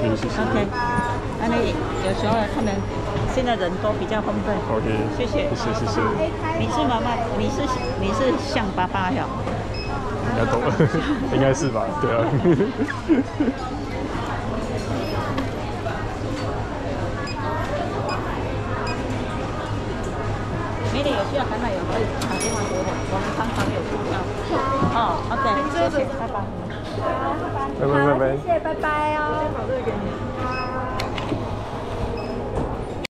OK，谢谢。OK，那你有时候他们现在人都比较丰盛。OK，谢谢谢谢谢谢，你是妈妈，你是你是像爸爸呀？应该懂了，应该是吧？对啊。美女有需要橄榄有可以打电话给我，我们常常有需要。哦，OK，谢谢，拜拜。拜拜拜拜。谢谢，拜拜哦。